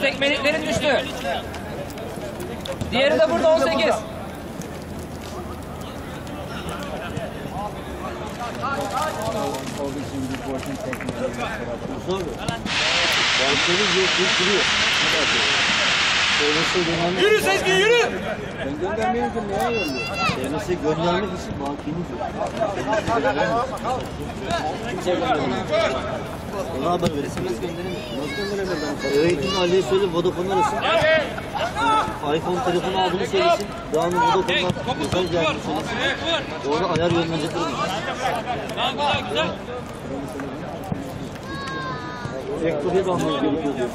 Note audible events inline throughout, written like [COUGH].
tekmeliklerin düştü. Diğeri de burada 18. Yürü Sezgin yürü. Ben göndermeyince neye yolluyor? Sevmesi göndermek için bakiyemiz yok. Kimse göndermiyor. Ona haber verir. SMS gönderemiyor. Nasıl gönderemiyor ben? Gittiğinde Ali'ye söyle Vodafone arasın. iPhone telefonu aldığını söylesin. Devamlı Vodafone'dan mesaj geldiğini söylesin. Orada ayar yönlenecektir mi? Güzel güzel. Ektofiye bakmamız gerekiyor diyor.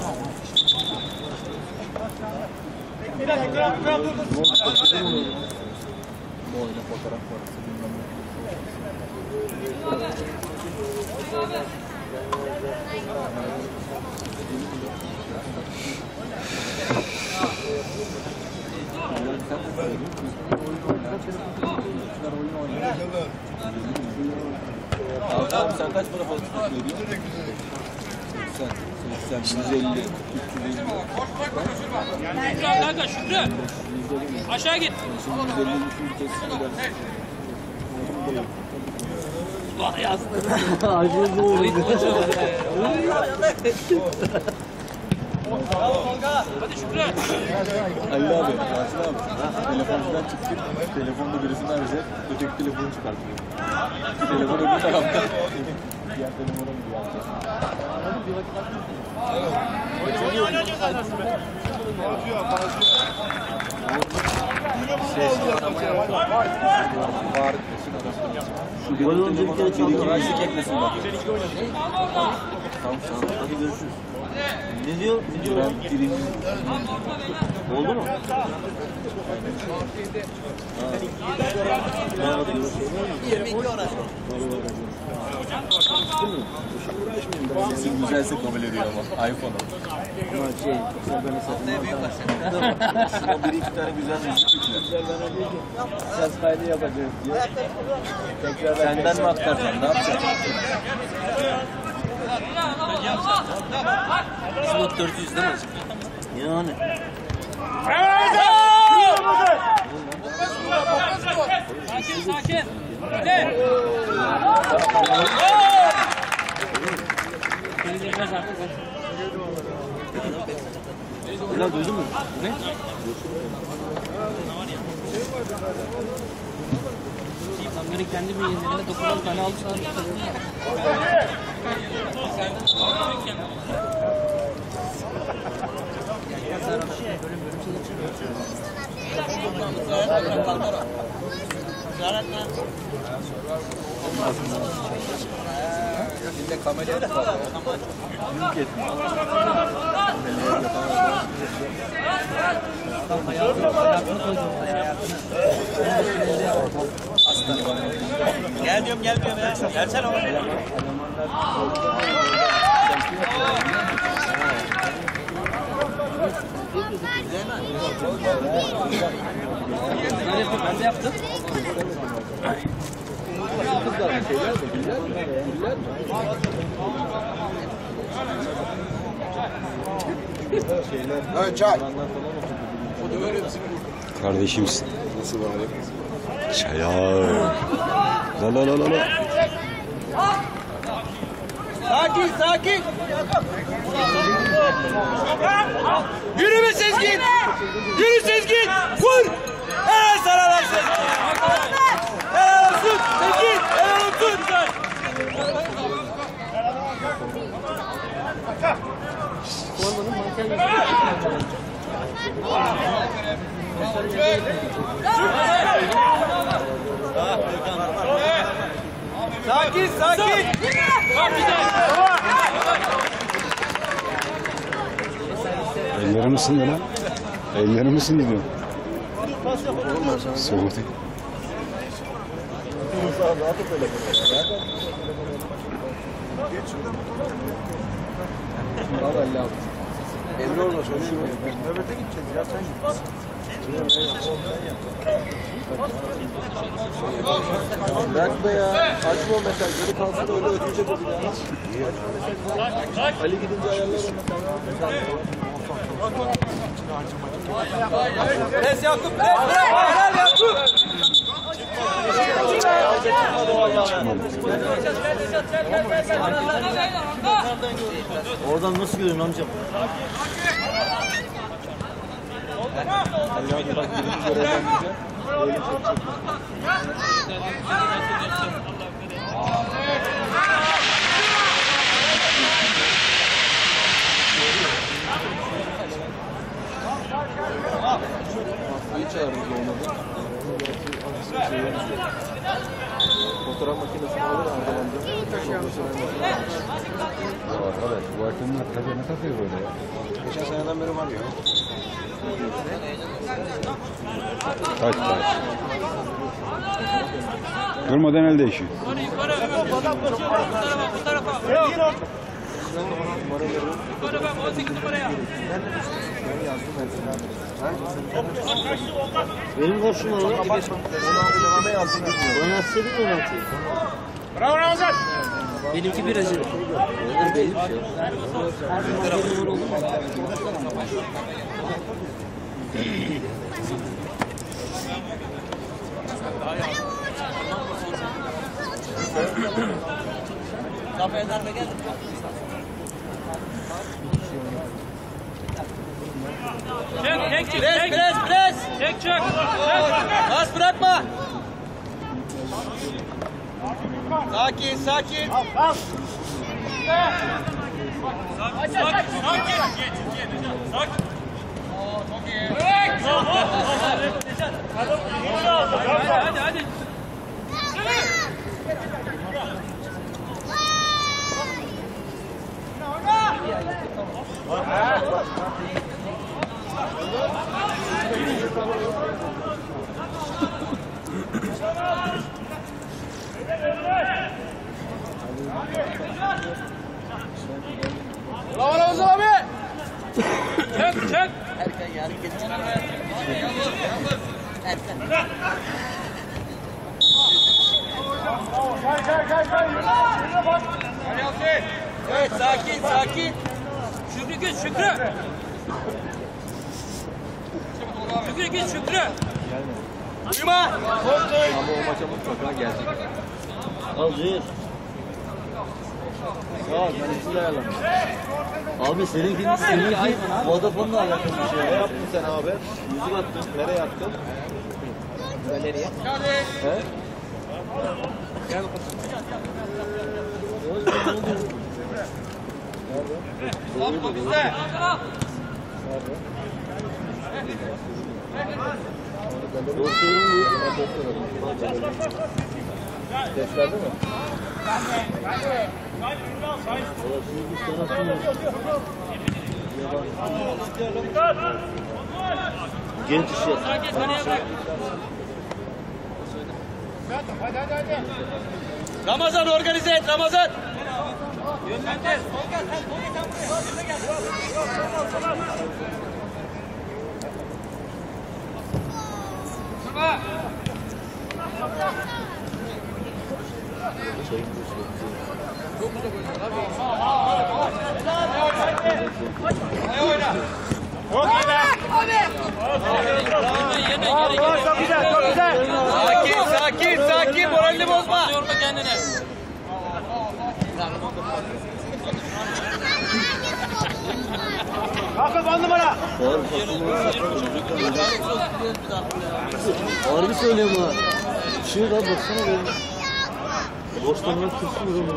Bu oyuna fotoğraf parası bilmem ne. Abi, abi sen kaç para fazla tutuyorsun? 80, 80, 150, 350. Şükrü kanka Şükrü. Aşağı git. Şimdi 150, 200 kesin edersin. Acil bu Hadi Şükrü. Ali abi, Yasin abi. Telefoncudan çıktık. Telefonda birisini arayacak. Öteki telefonu çıkartıyor. Telefon öbür tarafta. Diğer telefona gidiyor. Şu gol olunca bir kere çaldı. Raşik eklesin bak. Tamam tamam. Hadi görüşürüz. Ne diyor? Ne diyor? Ben birinci Oldu mu? Ha, hadi görüşürüz. Sesin güzelse kabul ediyor ama. iPhone'a. Ama şey, sen beni satın Şuna bir iki tane güzel müzik yükle. Ses kaydı yapacağız diye. Tekrar Senden mi aktaracaksın? Ne yapacaksın? Slot 400 değil mi? Yani. Sakin sakin. Hadi. Bilal duydun mu? Ne? Adamları kendi bünyelerine dokunan tane almışlar. Gel diyorum gel diyorum ya. Gelsene oğlum. Ben yaptım, ben de yaptım. Kardeşimsin. Nasıl bari? Çaya. La la la la la. Sakin sakin. Yürü be Sezgin. Yürü Sezgin. Vur. Helal sana lan Sezgin. Helal olsun. Sezgin. Helal olsun. Sakin sakin. Ellerim ısındı lan. Ellerim ısındı diyorum. Soğuk değil. Emre olmaz. Nöbete gideceğiz ya sen git. Bırak be ya. Açma o mesajları kalsın öyle ötecek o mesajları. Ali gidince ayarlarım. Pres Yakup. Pres. Pres. Helal Yakup. Oradan nasıl görün amcam? Ali abi bak birinci görevden gideceğim. Böyle çekecek. Ali çağırdı olmadı. Fotoğraf makinesini alır Erdem amca. Evet, bu akımlar tabii ne takıyor böyle ya? Geçen seneden beri var ya. Kaç kaç. Durmadan el değişiyor. Yukarı yukarı. Bu tarafa bu tarafa. Yukarı bak 18 numaraya. Benim karşıma lan. Ne yazdım bilmiyorum. Bana yazsaydın mı Fatih? Benimki bir acı. Belli bir şey. Kafaya darbe geldi. Çek çek. Pres. çek. Pres. Pres. Çek çek. Bas bırakma. Sakin, sakin. Hadi hadi. Bravo Ramazan abi. Çek çek. Erken yarın gelecek. Erken. Evet, sakin, sakin. Şükrü git Şükrü. Şükrü git Şükrü. Uyuma. Ama o maça mutlaka gelecek. Al Zühür. Sağ ol ben hepsini ayarlamışım. Abi seninkinin seninki Vodafone'la alakalı bir şey. Ne yaptın sen abi? Yüzük attın. Nereye attın? Galeriye. He? Topla bizde. Dostlarım Deflerde mi? bu. Bir taraftan Genç kaleye bırak. Ramazan organize et, Ramazan. Yönlendir. Yerine geri geri. Çok güzel çok güzel. Sakin, sakin, sakin. Moralini bozma. Yorma kendini. Doğru Harbi söylüyorum ha. Şuraya da baksana be. Boştan bak tırsın da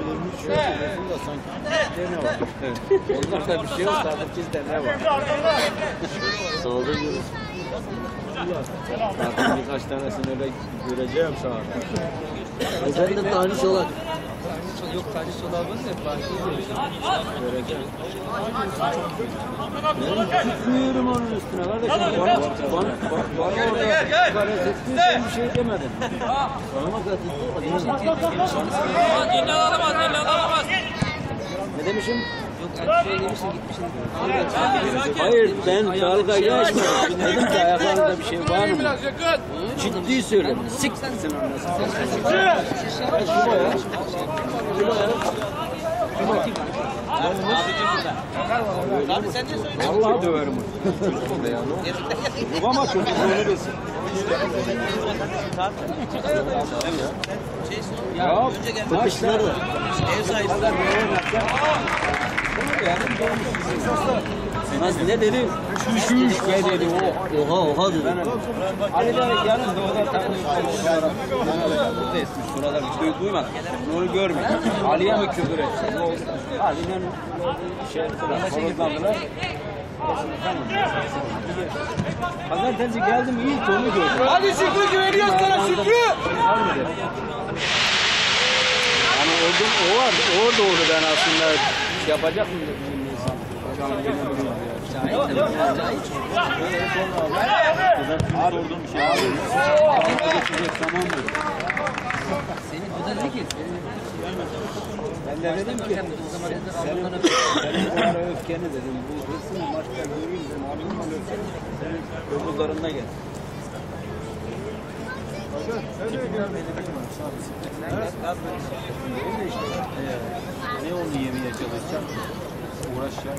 Onlarda bir şey yok. Sadece bizde ne var? Sağda görürsün. Zaten birkaç tanesini öyle göreceğim şu an. Sen de tane Yok tane sola olmaz ya. Farklı Göreceğim. Tutmuyorum onun üstüne kardeşim. Bana, bana, bana orada Gel, gel. sen bir şey demedin. Bana katıldı. Dinle alamaz, dinle alamaz. Ne demişim? Şey. Hayır ben dalga geçmedim. Dedim ki ayaklarında bir şey var mı? Ciddi söyledim. Siktir sen Abi sen ne söylüyorsun? Vallahi döverim onu. Çocuk o da ya. Yok ama çocuk öyle desin. Ya Bakışlar da. Ev sahibi. Nasıl ne dedim? Şuş şuş ne dedi o. Oha oha dedi. Ali de yanında o da tanıyor. Burada etmiş. Şurada bir şey duymadım. Onu görmedim. Ali'ye mi küfür etsin? Ali'den şey ettiler. Horozladılar. Pazartesi geldim ilk onu gördüm. Hadi Şükrü güveniyoruz sana Şükrü. Hani orada o var. Orada oldu ben aslında şey yapacak insan. Hocam ya. Sordum bir şey. Abi geçecek tamam mı? Senin o da ne ki? Ben de dedim ki O senin, senin bu ara öfkeni dedim. Bu hırsını maçta göreyim dedim. Mı öfkeni? Senin öbürlerine gel. Ne onu yemeye çalışacağım? Uğraşacağım.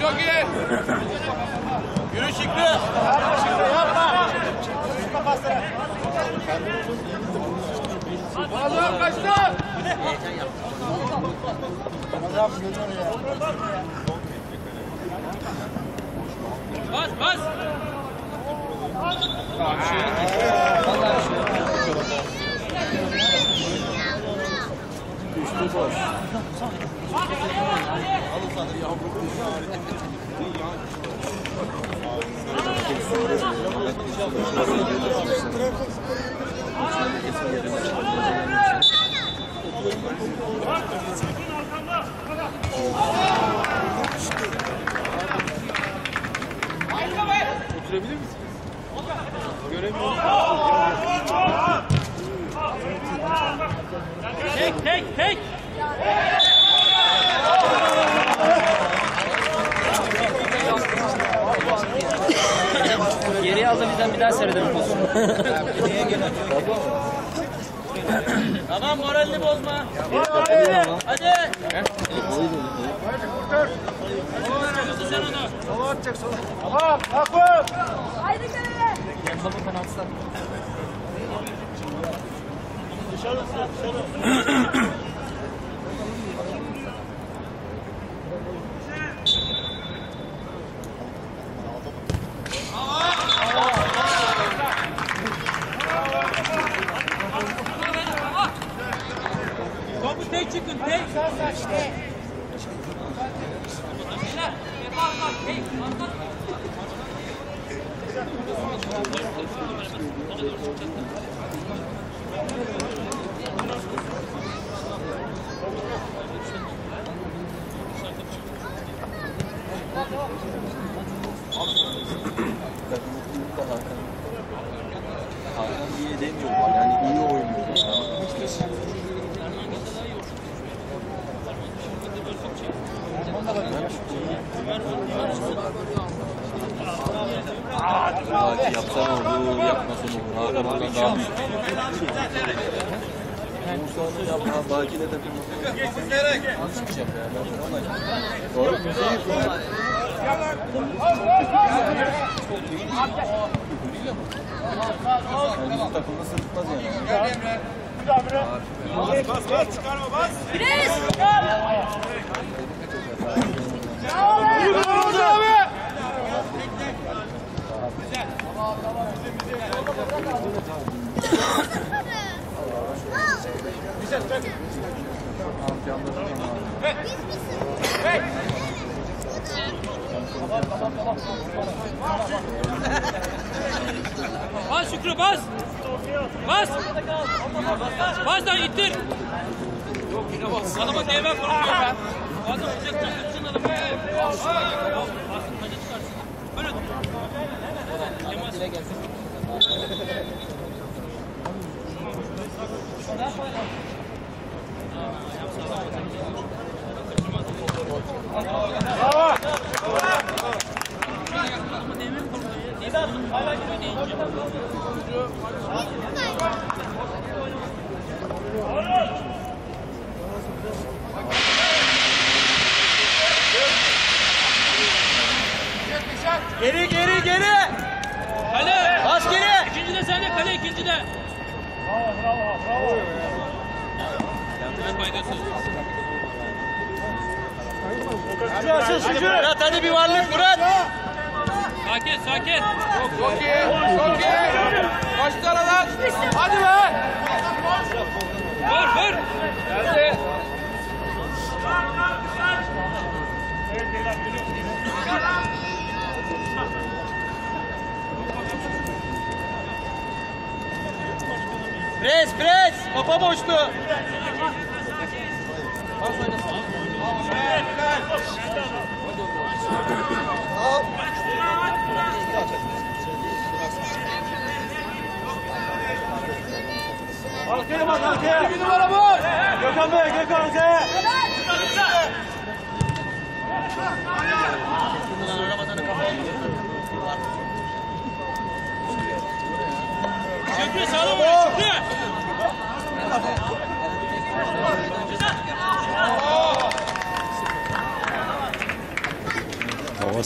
Çok iyi. Yürü Şükrü. Yapma Şükrü yapma. Bazen kaçtı. Bas, bas. Tek, tek, tek. Bizden bir daha seyredelim pozisyonu. Tamam moralini bozma. Hadi. Haydi kaleye. Topu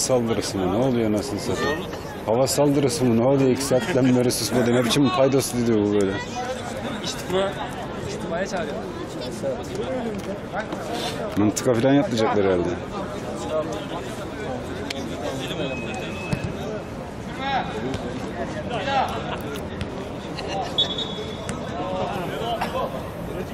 saldırısı mı? Ne oluyor nasıl satayım? Hava saldırısı mı? Ne oluyor? İki saatten beri susmadı. Ne biçim faydası diyor bu böyle? İstifaya çağırıyor. Mıntıka falan yapacaklar herhalde.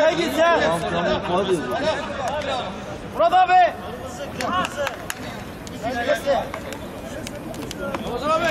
Sen git sen. Murat abi. Ramazan abi.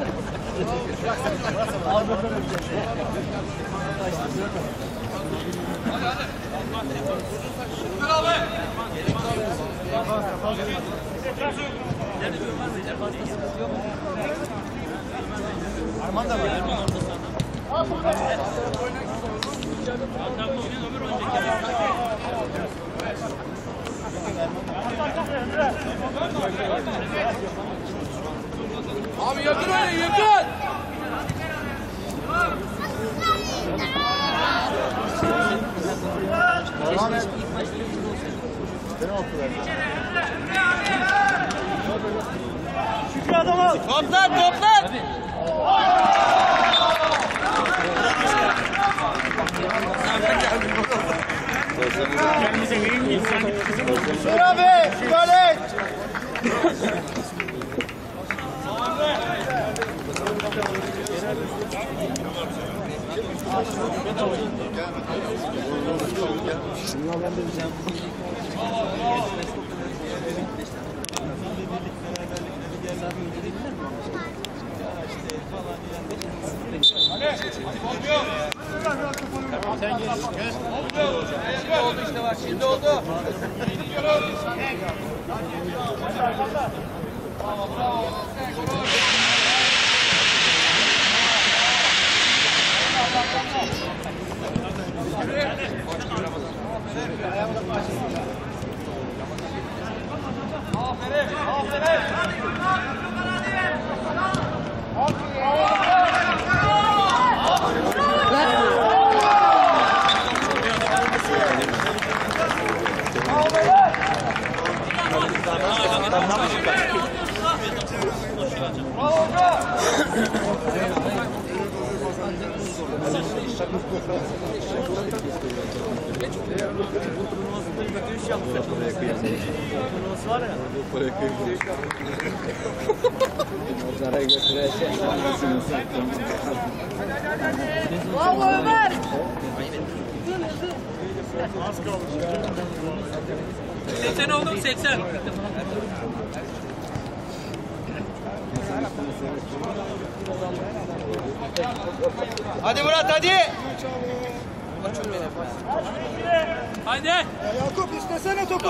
Arman da var. Erman orada sağda. Adam oynayan ömür önceki. Erman da var. Abi yakın oynayın yakın. Toplan toplan. Şur abi müdahale et. [LAUGHS] Sen gel. Oldu işte bak şimdi oldu. Bravo Ömer. 80 oldu mu 80? Hadi Murat hadi. Haydi. Yakup istesene topu.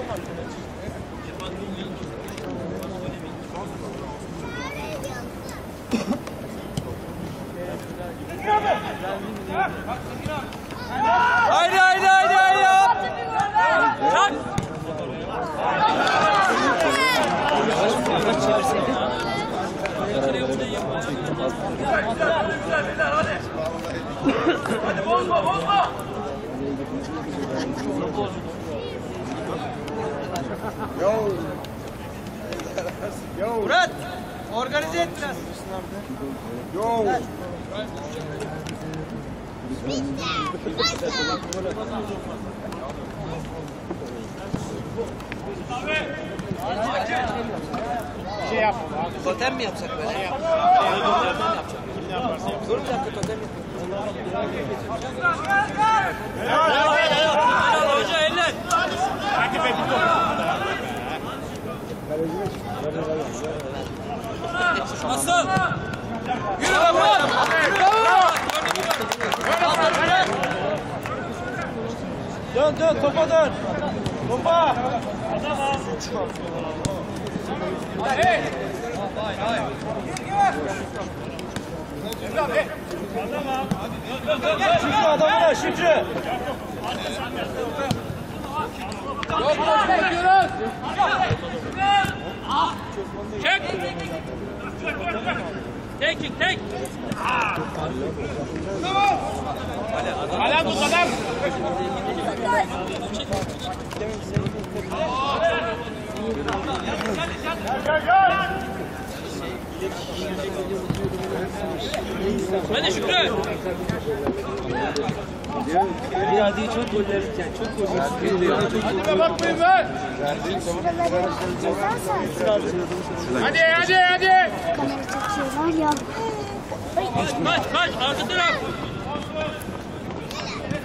Haydi haydi haydi haydi. Çak. Murat organize et biraz. Totem mi yapsak böyle? Dur bir dakika totem Helal hoca eller. Nasıl? Yürü Murat. Dön dön topa dön. Topa. Şükrü adamına Şükrü. Yok yok bekliyoruz. Çek. Tek tek. Alem tut adam. Hadi Şükrü. Biraz iyi çok goller yani çok goller. Hadi bakmayın be. Hadi hadi hadi. Kamera çekiyorlar ya. Kaç kaç arka taraf.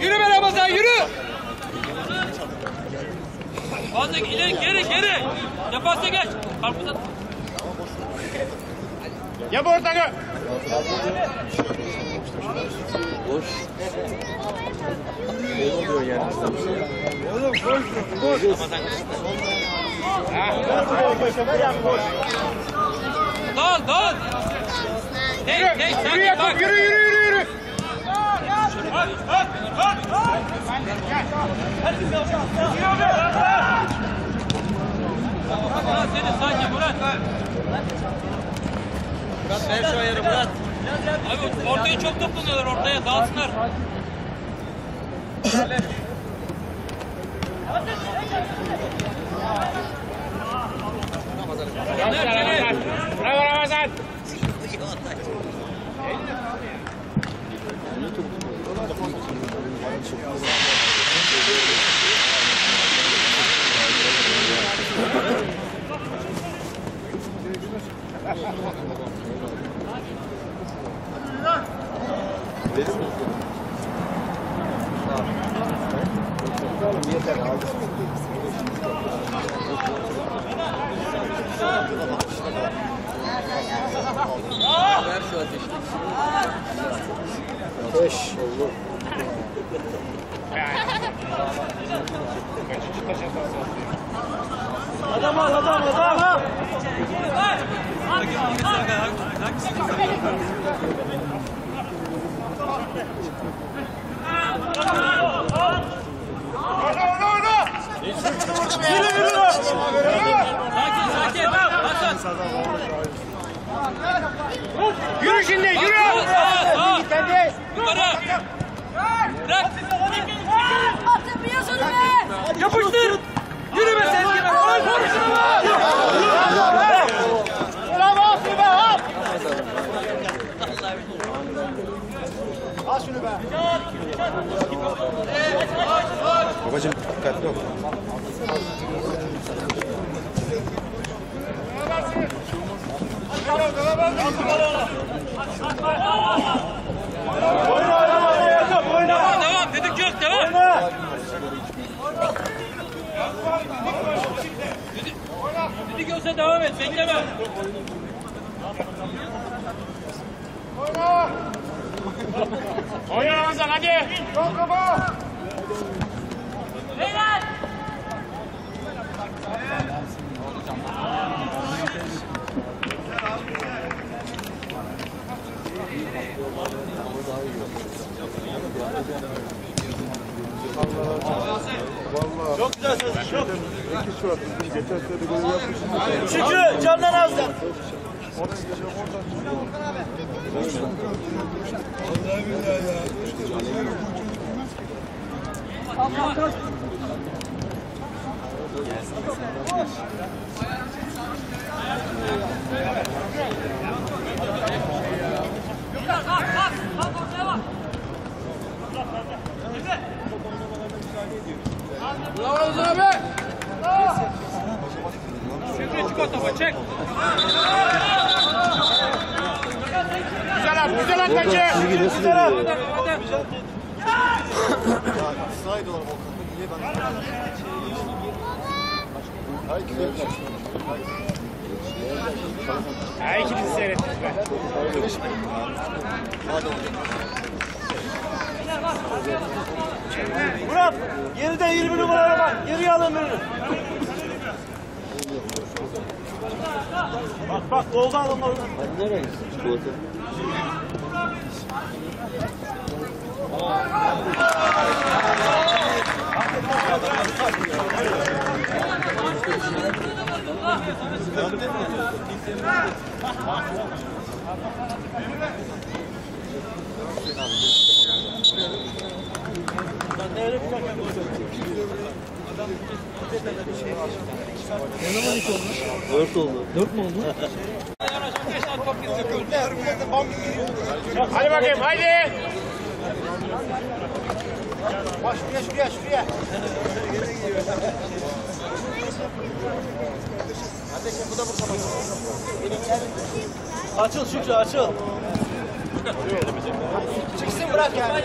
Yürü be Ramazan yürü. Fazla ileri geri geri. Defasta geç. Karpuza. Yap ortanı. Dal dal. Tek tek sen Yürü de bak. Yakup yürü yürü yürü yürü. Murat seni sakin Murat. Murat ver şu ayarı Murat. Abi ortaya çok toplanıyorlar ortaya dağılsınlar. Caner, Caner. Bravo Ramazan. Sakin sakin. Hasan. Yürü şimdi yürü. Yukarı. Bırak. Atabiliyorsun be. Yapıştır. Yürü be Sezgi be. Ay vur şunu be. Bravo Aslı be hop. Babacım dikkatli ol. Devam devam. Dedik yok devam. Dedik, dedik yoksa devam et. Bekleme. Oyna Ramazan hadi. Çok kafa. Şükrü candan azdan. Bravo Ramazan abi. Şükrü çık o topu çek. Güzel at güzel at bence. Hadi, hadi. Ha ikinizi seyrettik be. Murat geride 20 numara var. Geriye alın birini. Bak bak golda alın oradan. Nereye gitsin? Çikolata. Dört oldu. Dört mü oldu? Hadi bakayım haydi. Bak şuraya şuraya şuraya. Açıl Şükrü açıl. Çıksın bırak yani.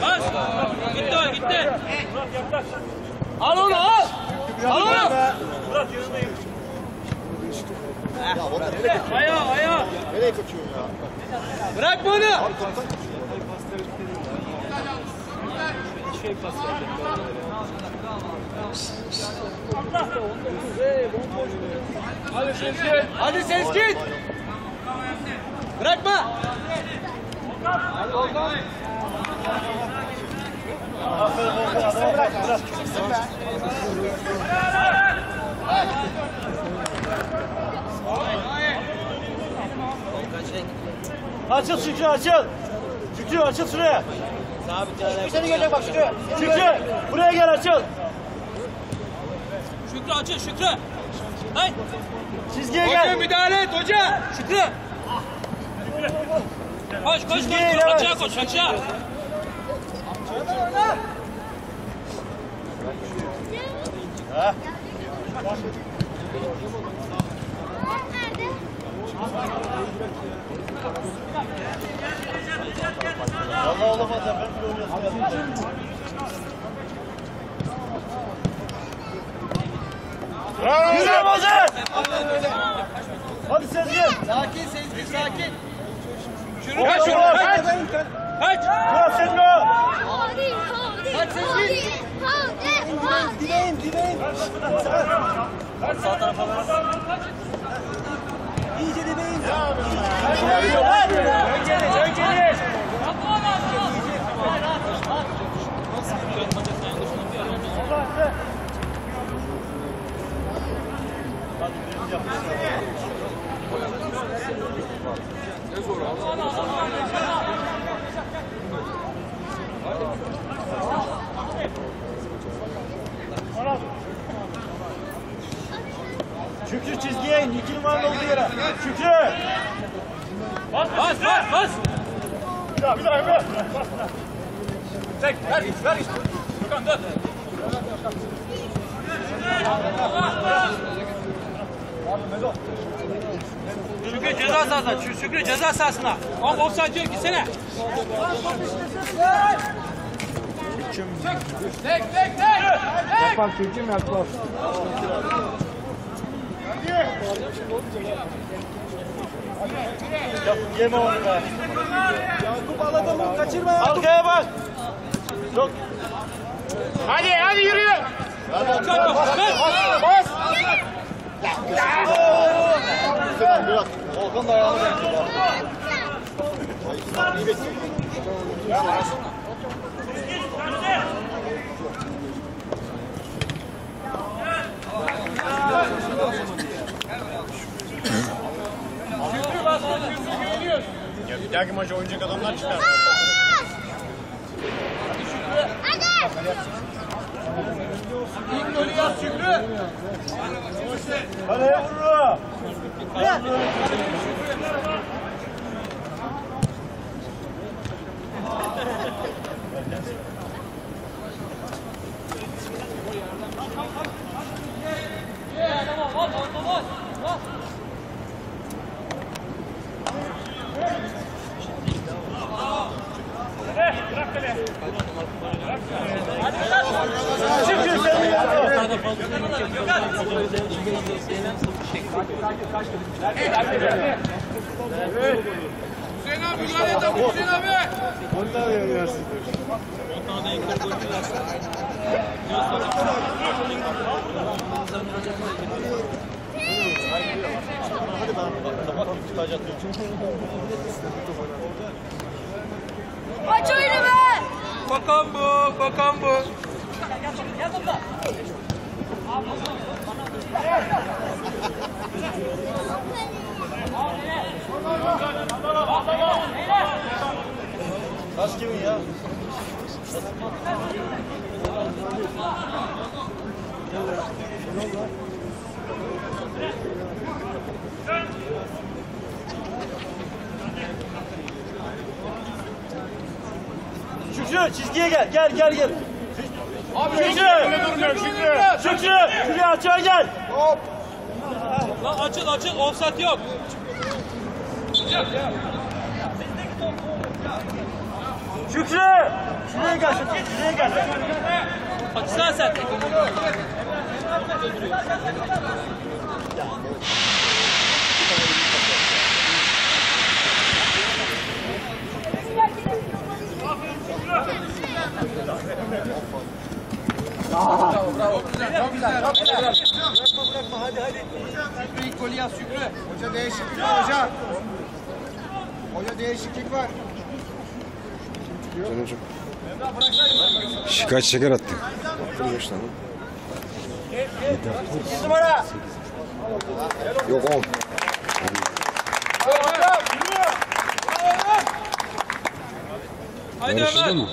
Bas. Gitti o gitti. Al onu al. Al onu. Ayağı ayağı. Nereye kaçıyorsun ya? Bırak bunu. Hadi Sezgin. Hadi Sezgin. Bırakma. Açıl Şükrü açıl. Şükrü açıl şuraya. Seni gelecek bak şuraya. Şükrü buraya gel açıl. Şükrü açıl Şükrü. Hay. Çizgiye Hoca gel. müdahale et hoca. Şükrü. Koş koş koş. Açığa koş açığa. Allah olamaz bile oynuyorsun. Yürü Ramazan. Hadi Sezgin. Sakin Sezgin sakin. Kaç şunu kaç. Kaç. Bravo Sezgin. Hadi, hadi, Dileyin dileyin. Sağ tarafa İyice dileyin. Dön geri dön geri. Şükrü çizgiye in. İki numaralı olduğu yere. Şükrü. Bas bas bas bas. Bir daha bir daha bir daha. Çek ver iç ver iç. Gökhan dön. Şükrü ceza sahasına. Şü- Şükrü ceza sahasına. Oğlum offside yok gitsene. Tek tek tek. Tek. Yeme onu be. Yakup aladımı kaçırma. Arkaya bak. Çok. Hadi hadi yürü. Ver. Bas. Volkan da ayağını bekliyor. Ya bir dahaki maça oynayacak adamlar çıkar. Hadi. İlk golü yaz Şükrü. Hadi vurur. Hadi. Aç oyunu be. Bakan bu, bakan bu. Şükrü çizgiye gel. Gel gel gel. Abi Şükrü! Şükrü. Şükrü! Şükrü açığa gel. Lan açıl açıl, offside yok. Şükrü! Şuraya gel. Şükrü, Şuraya gel. Açsana sen. İlk golü yaz Şükrü. Hoca değişiklik var hoca. Hoca değişiklik var. Şi- Kaç şeker attın? numara. Yok 10. Haydi Ömer. mı?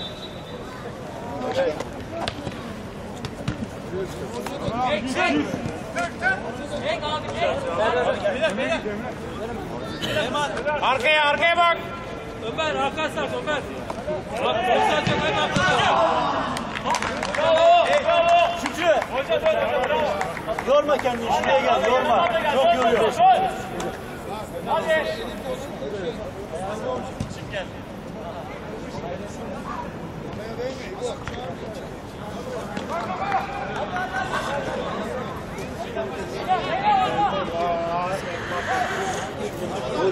Arkaya arkaya bak. Ömer, arka sar Ömer. Bak, offside yok, hemen arkada. Şükrü. Yorma kendini. Şuraya gel. Yorma. Çok yoruyor.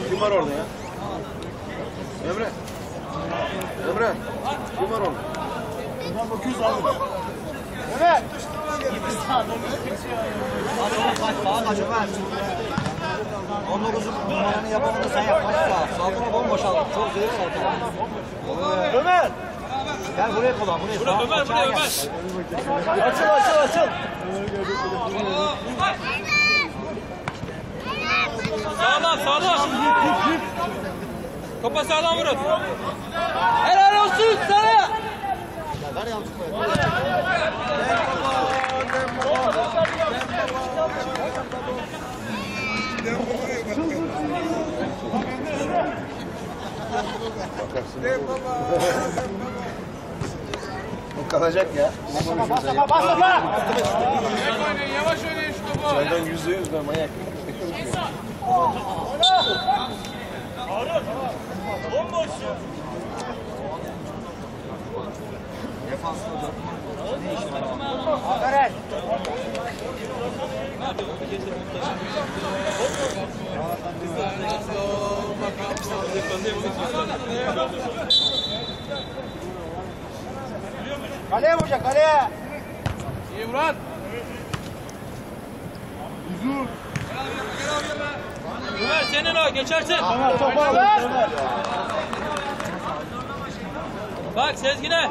Kim var orada ya? Emre. Emre. Kim var orada? Evet. Sağa kaç Ömer. 19'un numaranı yapanını sen yapmazsa. Sağ bomboş aldın. Çok zevk aldın. Ömer. Gel buraya kullan. Buraya Buraya Ömer, buraya gel. Ömer. Açıl açıl açıl. Sağlam, sağlam. Topa sağlam vurun. Helal olsun sana. Ver yalnız koy. Kalacak ya. Bas bas bas. Oynayın yavaş oynayın şu topu. Çaydan yüzde yüz de manyak. Kaleye vuracak kaleye. İyi Murat. Ömer senin o, geçersin. Ömer topu al. Bak Sezgin'e.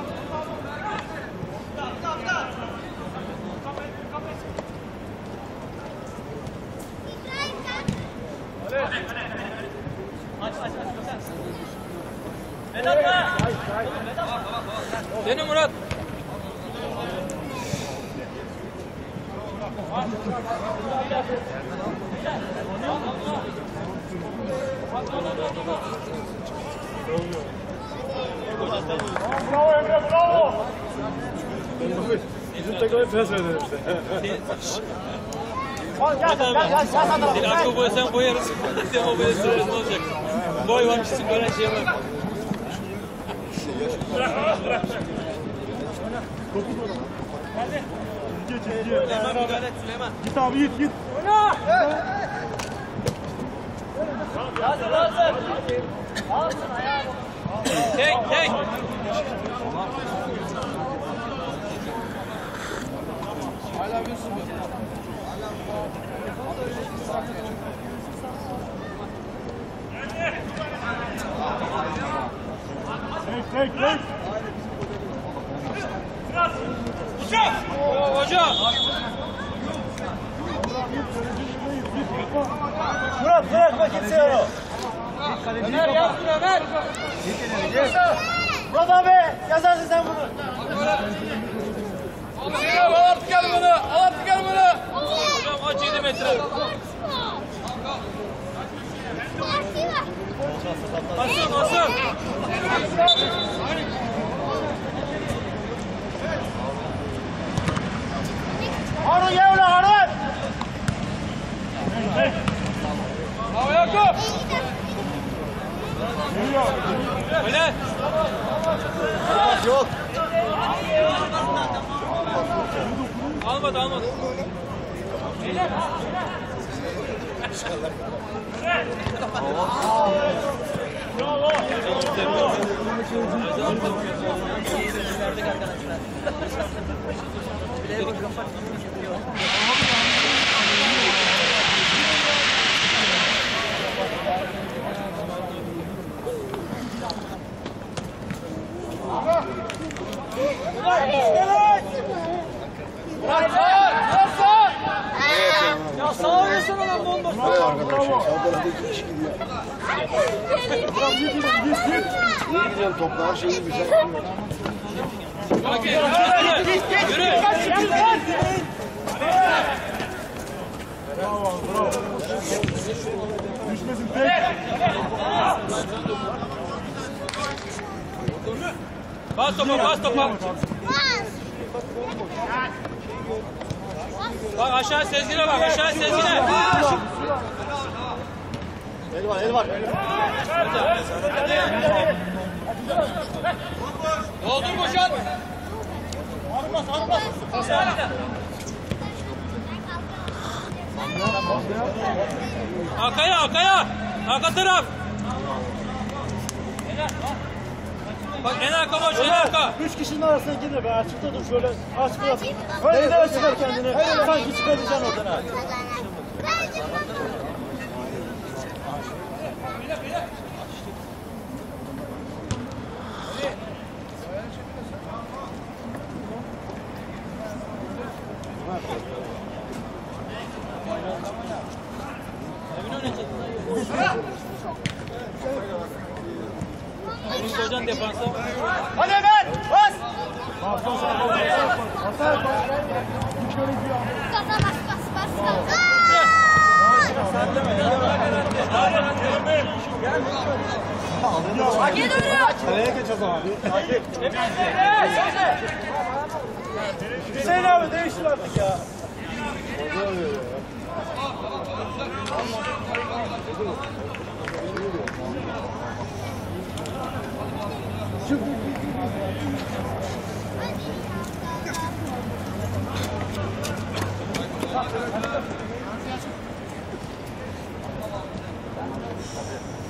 Senin Murat. Gel gel gel gel sağ tarafa. Bir akıl boyasan boyarız. İstem o böyle sürpriz olacak. Boy var çizik böyle şey var. Süleyman müdahale et Süleyman. Git abi git git. Tek tek. Oo, Hoca. Murat bırakma kimseye onu. Ömer yaptın Ömer. Murat abi yazarsın sen bunu. Al artık gel bunu. Al artık gel bunu. Hocam aç 7 metre. Basın basın. Harun gel ulan Harun. Bravo Yakup. Öyle. Yok. Almadı almadı. Ya sağa versene lan bomba. Hadi. Yürü. Yürü. Bas topa bas topa. Bak aşağı Sezgin'e bak aşağı Sezgin'e. El var el var. Doldur boşalt. Arkaya arkaya. Arka taraf. Bak en arka boş en arka. Üç kişinin arasına girme be açıkta dur şöyle aç biraz. Öyle çıkar kendini. Sanki çıkaracaksın oradan ha.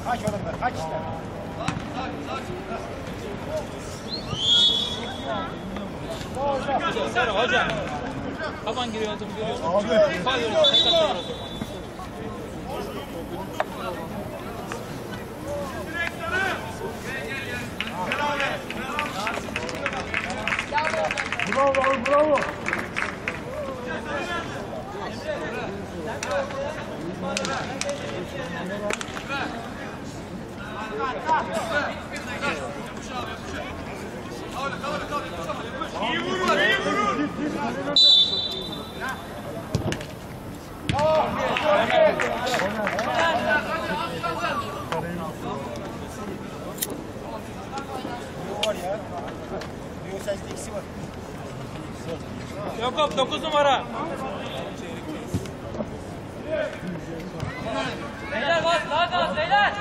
Kaç oğlum be kaç işte. Hocam, hocam. Kapan giriyor, adım görüyorsun. Abi. Kayıyorsun, Bravo abi bravo. Yakup 9 numara. Beyler bas, daha gaz beyler.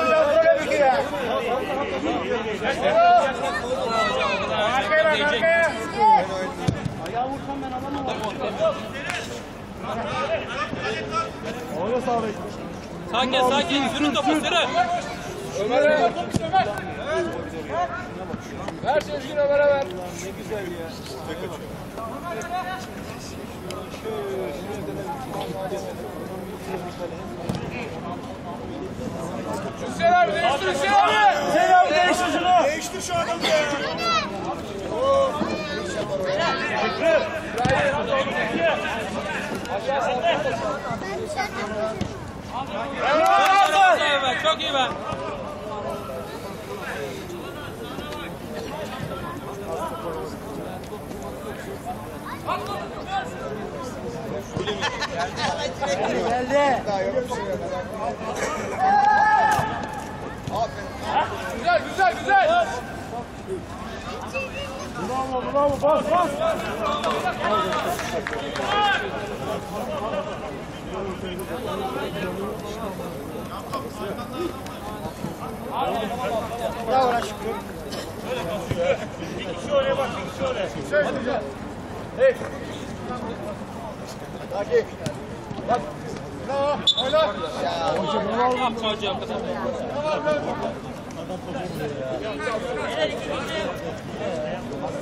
Hocam böyle bir kere. Arkaya bak arkaya. Sakin sakin. Sürün topu sürün. Ver Sezgin Ömer'e ver. Hüseyin abi değiştir Hüseyin abi. Hüseyin abi değiştir şunu. Değiştir şu adamı ya. Çok iyi be. Çok iyi be. Güzel güzel güzel. Tamam çocuğum kızım.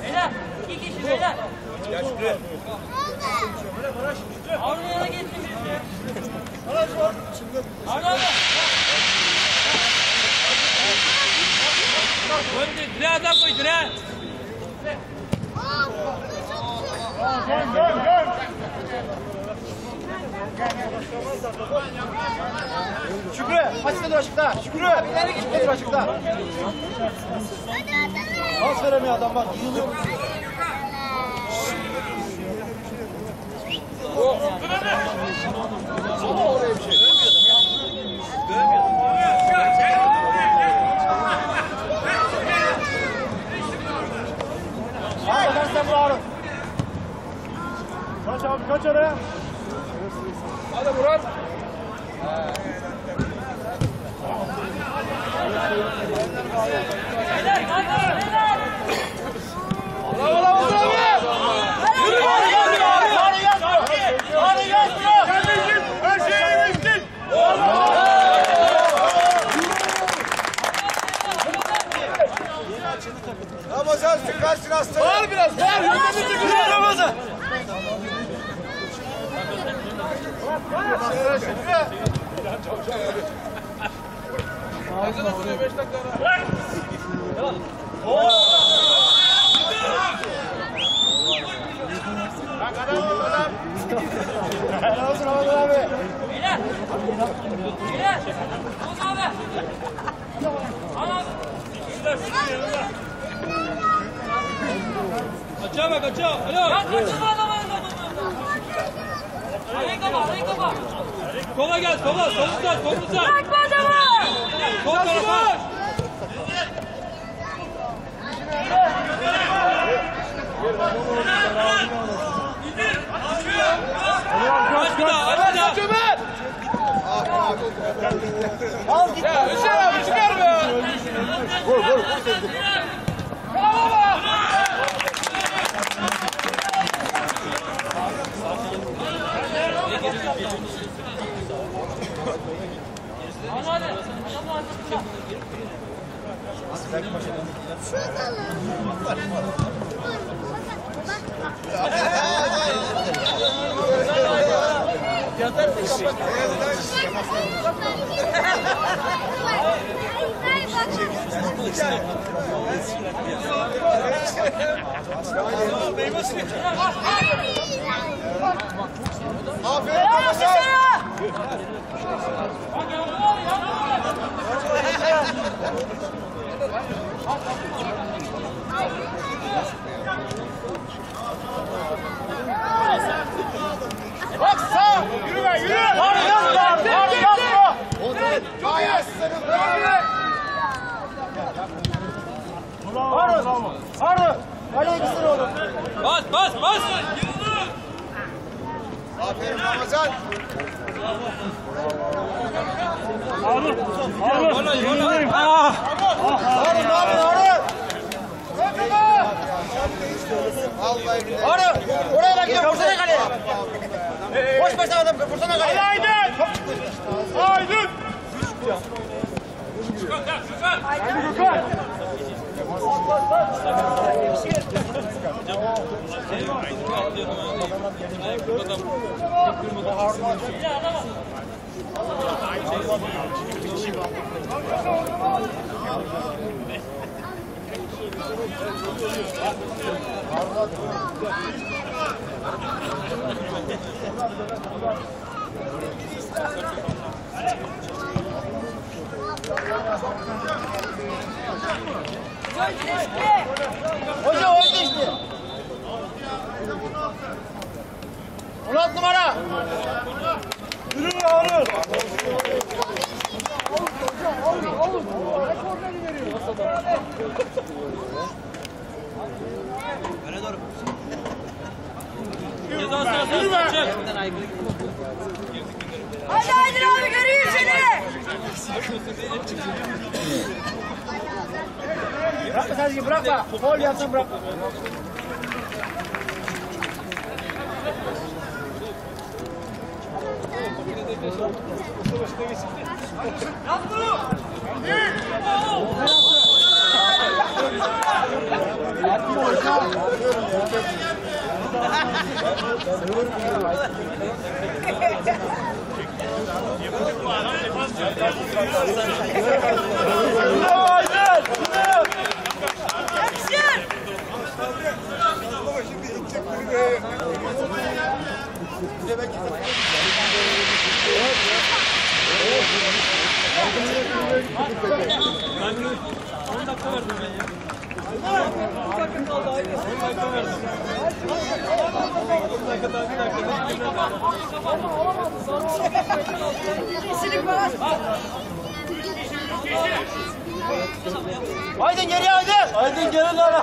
Beyler, iki kişi beyler. Avrupa'ya geçsin. Avrupa. Koy direğe adam koy direğe. Şükrü açıkta dur açıkta. Şükrü açıkta dur açıkta. Pas veremiyor adam bak. Yığılıyor. Harun ben sen bu Harun. Kaç abi kaç araya. Hadi Murat. Bravo lan Murat abi. Her şeyi bittin. Ramazan çıkarsın Var biraz var. Yöntemizde güzel Ramazan. Helal olsun Ramazan abi. Beyler. Beyler. Tuz abi. Al abi. Kaçıyor bak kaçıyor. Alo. Ya kaçırma adamı. Arayı kapa, arayı kapa. Sola gel sola. Solundan solundan. Bırakma adamı. Sol tarafa. Aç bir daha, aç bir daha. Ömer. Ya Hüseyin abi çıkar be. Al hadi. Aferin Ramazan. Thank you.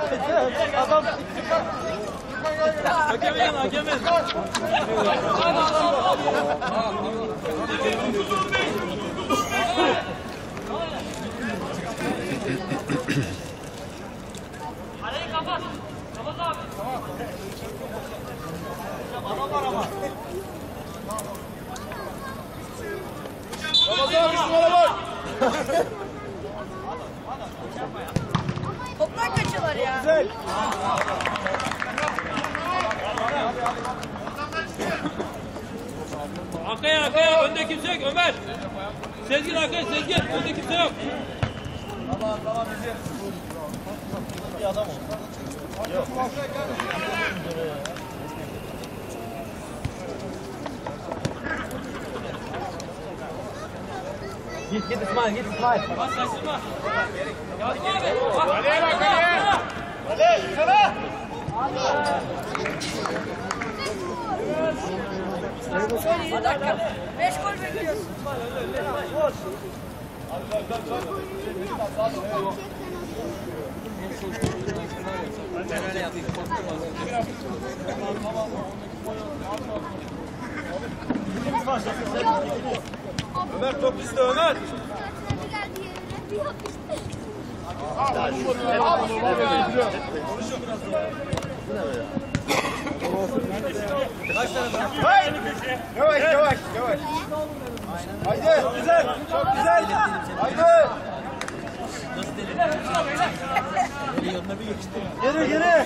Geri lan. Adam Hakemin hakemin. Kaleyi kapat. Kapat abi. Toptan kaçıyorlar ya. Arkaya arkaya önde kimse yok Ömer. Sezgin arkaya Sezgin önde kimse yok. Git git İsmail git İsmail. Bak kaçırma. Yazma abi. Bak. Kaleye bak kaleye! Kale! Sana! Son 20 dakika. 5 gol bekliyoruz. Ömer top bizde Ömer. Yavaş yavaş yavaş. Haydi. Güzel. Çok güzel. Haydi. Geri geri.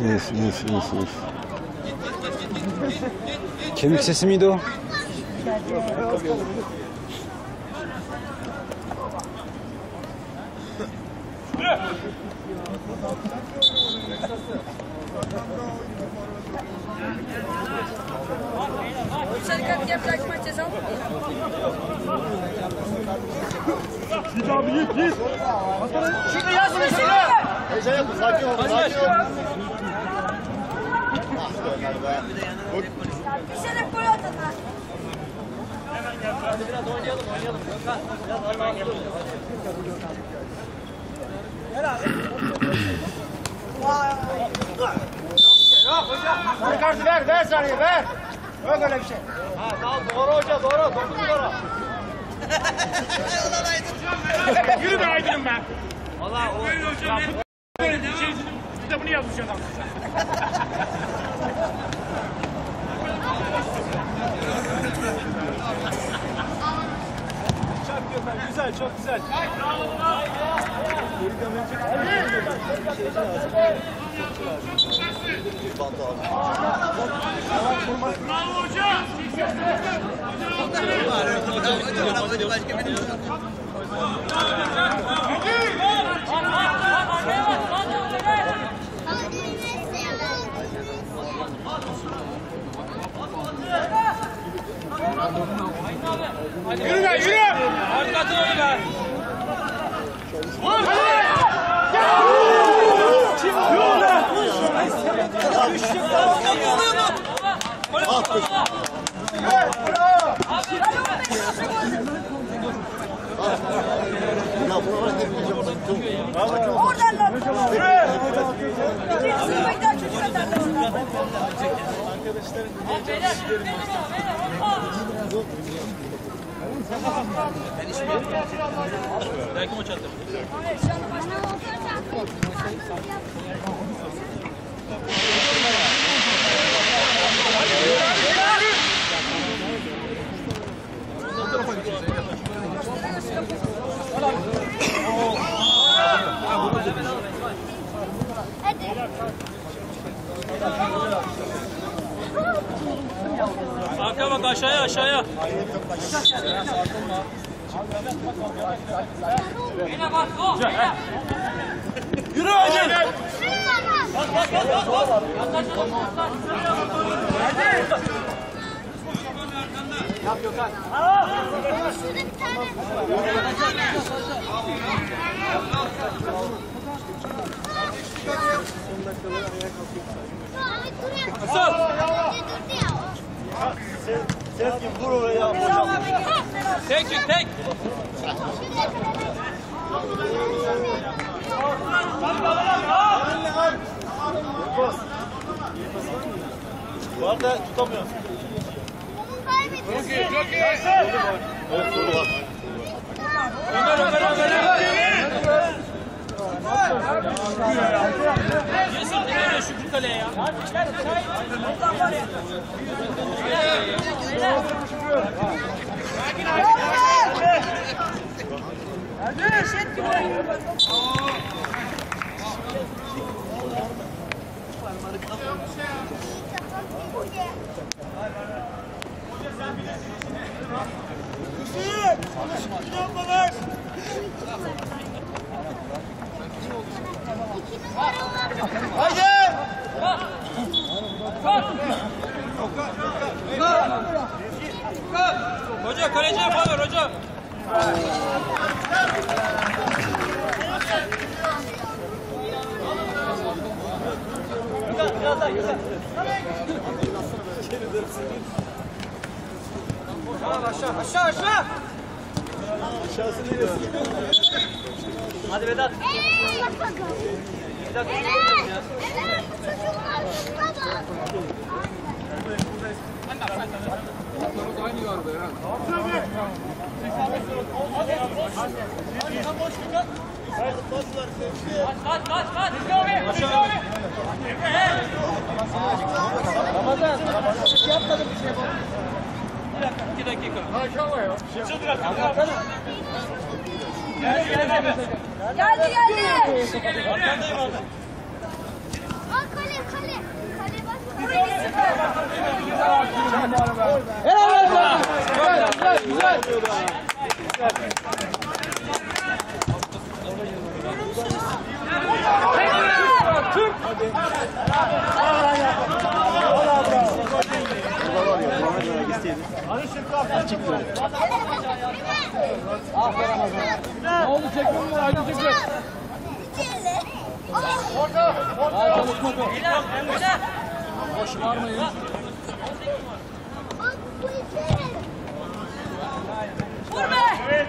Uf uf uf uf. Kemik sesi miydi o? Git abi git git. Şunu yazın şunu. Heyecan yapın sakin olun. Sakin olun. Düşerek gol atın ha. Hemen gel. Hadi biraz oynayalım oynayalım. Gökhan biraz armağan gelin. Gel abi. Yok hocam. Sarı kartı ver ver sarıyı ver. Yok öyle bir şey. Ha tamam doğru hoca doğru. Dokuz numara. [LAUGHS] Yürü be Aydın'ım ben. Valla o. Böyle hocam. Böyle bir şey. Kitabını yazmış adam. Güzel çok güzel. Bravo hocam. Yürü be yürü. Harikasın onu be. Oradan lan. İkinci sınıfa giden çocuk atarlar. Belki maç attım. Arkaya bak aşağıya aşağıya. Yürü hacı. Ses gibi vur oraya. Tek yük tek. Bu arada tutamıyorum. Ömer Ömer Ömer Ömer. Şükrü Kale'ye ya. Haydi. Hoca kaleci yapar hoca. Aşağı aşağı. Hadi Vedat. Kaç kaç kaç. Aşağı. İki dakika. Geldi geldi. Aa kale kale. Kale bak. Ne oldu çekiyor mu? Hadi çekiyor. Daha çalışma top. Boş varmayın. Vur be!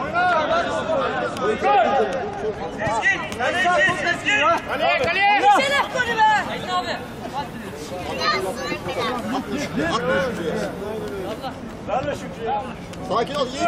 Haydi. Şeref golü be! Haydi abi. Sakin ol Yiğit.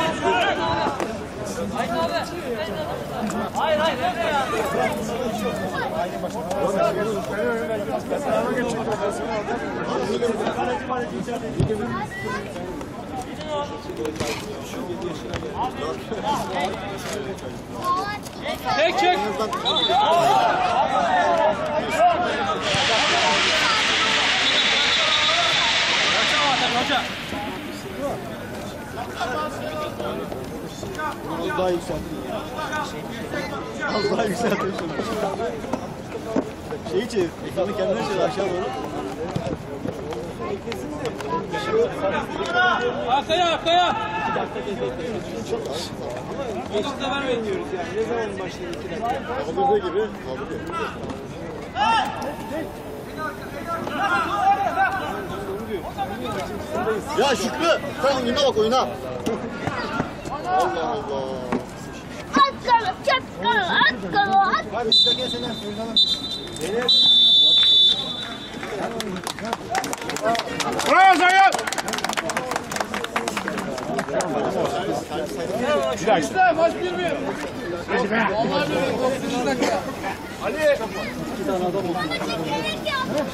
Hayır hayır. öyle ya. Çek çek. Az daha yükseltin. Az daha yükseltin şunu. Şeyi çevir. Ekranı kendine çevir aşağı doğru. Arkaya arkaya. O dakika vermeyin diyoruz yani. Ne zaman başladı? Kaldırdığı gibi kaldırıyor. Ya Şükrü sen oyuna bak oyuna. Allah Allah. At kolu, çöp kolu, at kolu, at Hadi işte gel seni oynayalım. Bravo Sayın. İşte maç bilmiyor. Ali. İki tane adam oldu. gerek yok.